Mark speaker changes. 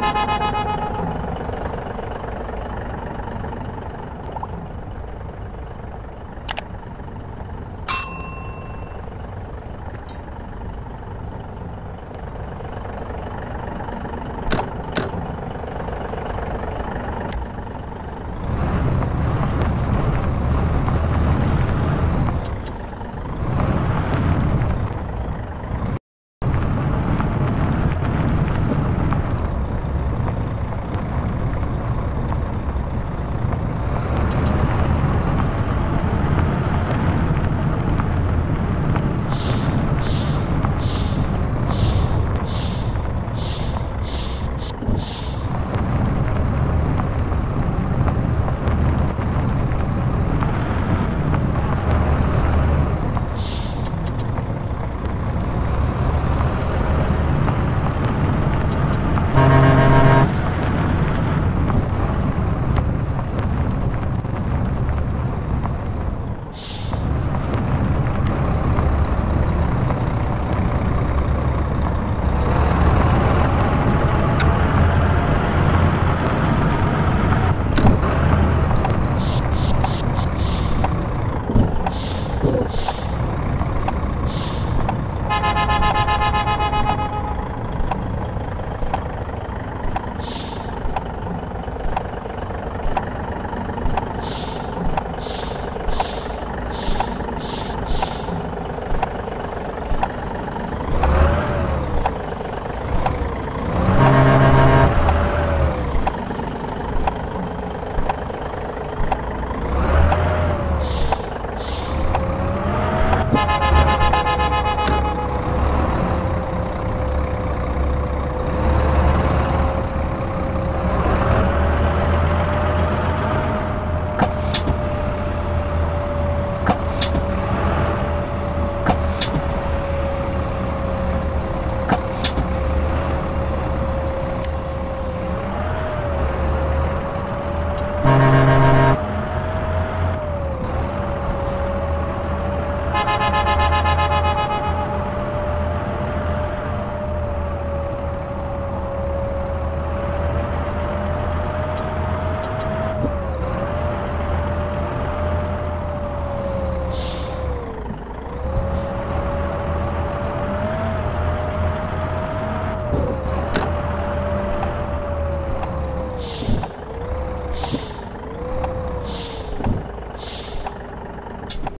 Speaker 1: Ha ha ha ha!